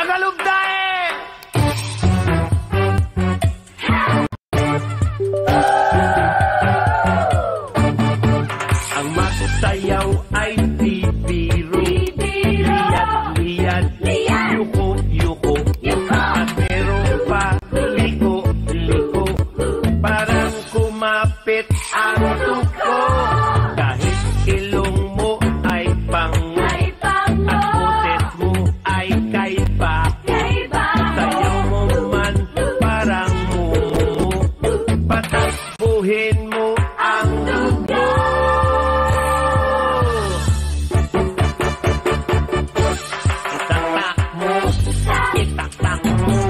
Agalugdae! Ang magsayaw ay bibiro. Bibiro! Liyan, liyan. Yuko, yuko. Yuko. At meron pa liko, liko. Parang kumapit ang tuko. tick tock tock.